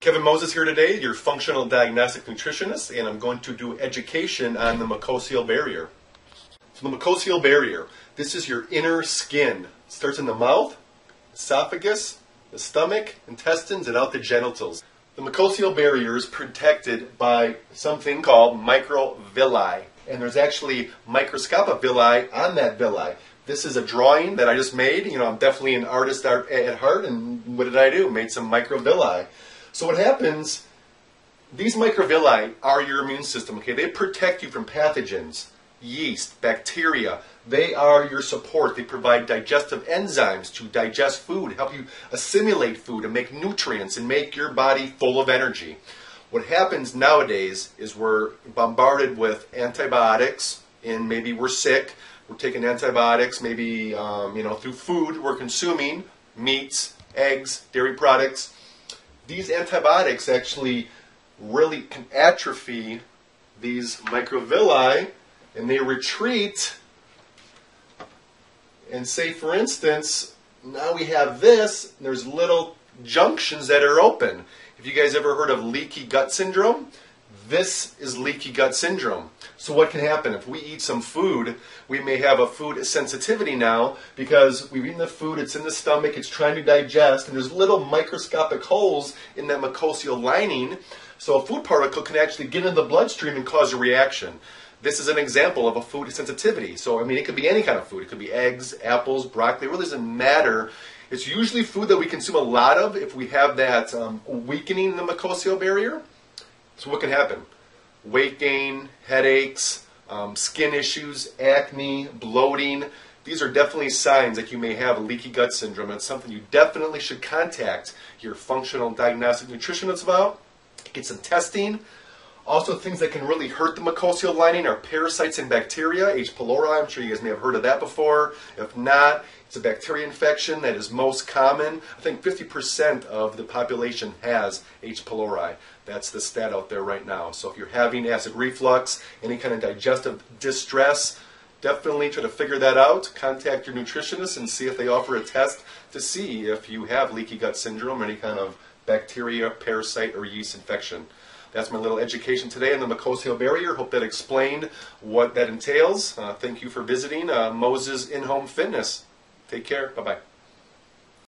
Kevin Moses here today, your functional diagnostic nutritionist, and I'm going to do education on the mucosal barrier. So the mucosal barrier, this is your inner skin. It starts in the mouth, esophagus, the stomach, intestines, and out the genitals. The mucosal barrier is protected by something called microvilli, and there's actually microscopic villi on that villi. This is a drawing that I just made. You know, I'm definitely an artist at heart, and what did I do? Made some microvilli. So what happens, these microvilli are your immune system, okay? They protect you from pathogens, yeast, bacteria. They are your support. They provide digestive enzymes to digest food, help you assimilate food and make nutrients and make your body full of energy. What happens nowadays is we're bombarded with antibiotics and maybe we're sick. We're taking antibiotics maybe um, you know through food we're consuming, meats, eggs, dairy products these antibiotics actually really can atrophy these microvilli and they retreat. And say for instance now we have this there's little junctions that are open. Have you guys ever heard of leaky gut syndrome this is leaky gut syndrome. So what can happen if we eat some food? We may have a food sensitivity now because we've eaten the food, it's in the stomach, it's trying to digest, and there's little microscopic holes in that mucosal lining. So a food particle can actually get into the bloodstream and cause a reaction. This is an example of a food sensitivity. So, I mean, it could be any kind of food. It could be eggs, apples, broccoli. It really doesn't matter. It's usually food that we consume a lot of if we have that um, weakening in the mucosal barrier. So what can happen? Weight gain, headaches, um, skin issues, acne, bloating. These are definitely signs that you may have a leaky gut syndrome. It's something you definitely should contact your functional diagnostic nutritionist about. Get some testing. Also, things that can really hurt the mucosal lining are parasites and bacteria. H. pylori, I'm sure you guys may have heard of that before. If not, it's a bacteria infection that is most common. I think 50% of the population has H. pylori. That's the stat out there right now. So if you're having acid reflux, any kind of digestive distress, definitely try to figure that out. Contact your nutritionist and see if they offer a test to see if you have leaky gut syndrome or any kind of bacteria, parasite, or yeast infection. That's my little education today on the mucosal barrier. Hope that explained what that entails. Uh, thank you for visiting uh, Moses In Home Fitness. Take care. Bye bye.